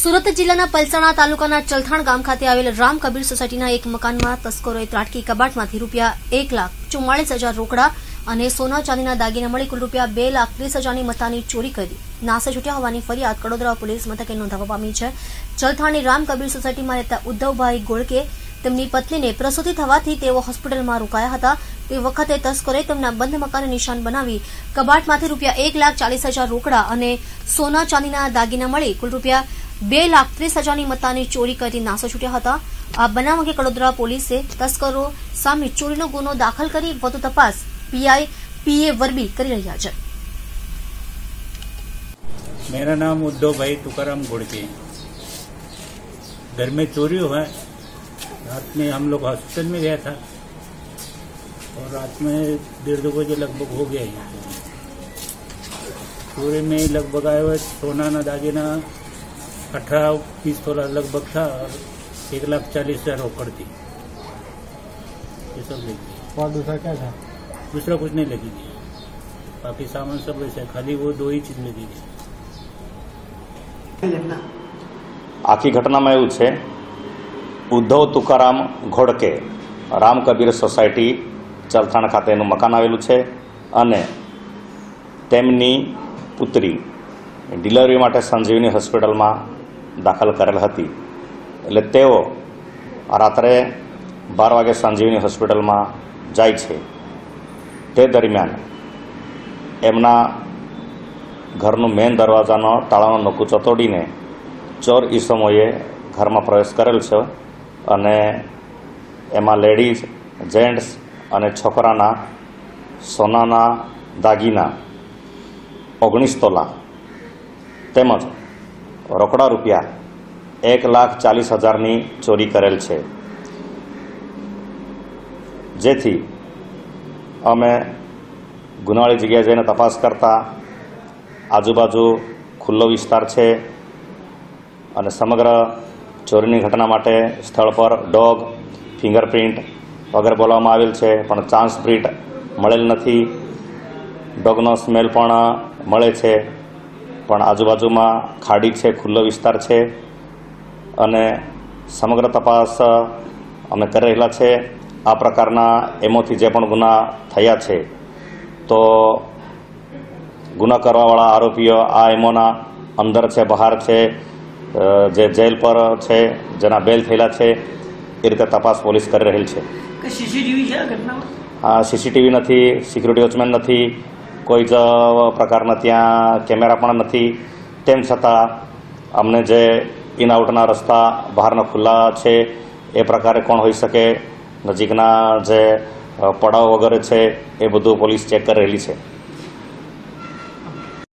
સુરત જિલ્લાના પલસાણા તાલુકાના ચલથાણ ગામ ખાતે આવેલ રામ કબીર સોસાયટીના એક મકાનમાં તસ્કરોએ ત્રાટકી કબાટમાંથી રૂપિયા એક લાખ ચુમ્માળીસ હજાર રોકડા અને સોના ચાંદીના દાગીના મળી કુલ રૂપિયા બે લાખ ત્રીસ હજારની મતાની ચોરી કરી નાસે છૂટ્યા હોવાની ફરિયાદ કડોદરા પોલીસ મથકે નોંધાવા પામી છે. ચલથાણની રામ કબીર સોસાયટીમાં રહેતા ઉદ્ધવભાઈ ગોળકે તેમની પત્નીને પ્રસૂતિ થવાથી તેઓ હોસ્પિટલમાં રોકાયા હતા. તે વખતે તસ્કરોએ તેમના બંધ મકાનને નિશાન બનાવી કબાટમાંથી રૂપિયા એક લાખ ચાલીસ હજાર રોકડા અને સોના ચાંદીના દાગીના મળી કુલ રૂપિયા બે લાખ ત્રીસ હજારની મત્તાની ચોરી કરી નાસો છૂટ્યા હતા આ બનાવ અંગે કડોદરા પોલીસે તસ્કરો સામે ચોરીનો ગુનો દાખલ કરી વધુ તપાસ પીઆઈ પીએ વરબી કરી રહ્યા છે मेरा नाम उद्धव भाई तुकाराम घोड़के घर में चोरी हुआ है रात में हम लोग हॉस्पिटल में गया था और रात में डेढ़ दो बजे लगभग हो गया ये चोरी में लगभग आए हुए सोना ना दागिना अठारह बीस तोला लगभग था और एक लाख चालीस हजार रोकड़ थी ये सब ले गए और दूसरा क्या था दूसरा कुछ नहीं लगी गई बाकी सामान सब वैसे है, खाली वो दो ही चीज लगी गई આખી ઘટનામાં એવું છે ઉદ્ધવ તુકારામ ઘોડકે રામ કબીર સોસાયટી ચલથાણ ખાતેનું મકાન આવેલું છે અને તેમની પુત્રી ડિલિવરી માટે સંજીવની હોસ્પિટલમાં દાખલ કરેલ હતી. એટલે તેઓ રાત્રે બાર વાગે સંજીવની હોસ્પિટલમાં જાય છે. તે દરમિયાન એમના ઘરનું મેન દરવાજાનો તાળાનો નોકું ચતોડીને ચોર ઈસમોએ ઘરમાં પ્રવેશ કરેલ છે અને એમાં લેડીઝ, જેન્ટ્સ અને છોકરાના સોનાના દાગીના, ઓગણીસ તોલા તેમજ રોકડા રૂપિયા એક લાખ ચાલીસ હજારની ચોરી કરેલ છે. જેથી અમે ગુનાવાળી જગ્યાએ જઈને તપાસ કરતા આજુબાજુ ખુલ્લો વિસ્તાર છે અને સમગ્ર ચોરીની ઘટના માટે સ્થળ પર ડોગ, ફિંગરપ્રિન્ટ વગેરે બોલાવવામાં આવેલ છે, પણ ચાન્સ પ્રિન્ટ મળેલ નથી. ડોગનો સ્મેલ પણ મળે છે. પણ આજુબાજુમાં ખાડી છે ખુલ્લો વિસ્તાર છે અને સમગ્ર તપાસ અમે કરી રહેલા છે. આ પ્રકારના એમોથી જે પણ ગુના થયા છે તો ગુના કરવાવાળા આરોપીઓ આ એમોના અંદર છે બહાર છે જે જેલ પર છે જેના બેલ થયેલા છે એ રીતે તપાસ પોલીસ કરી રહેલ છે. સીસીટીવી નથી સિક્યુરિટી વોચમેન નથી કોઈ જ પ્રકારના ત્યાં કેમેરા પણ નથી. તેમ છતાં, અમને જે ઇન આઉટના રસ્તા બહારના ખુલ્લા છે, એ પ્રકારે કોણ હોઈ શકે? નજીકના જે પડાવ વગેરે છે, એ બધું પોલીસ ચેક કરેલી છે.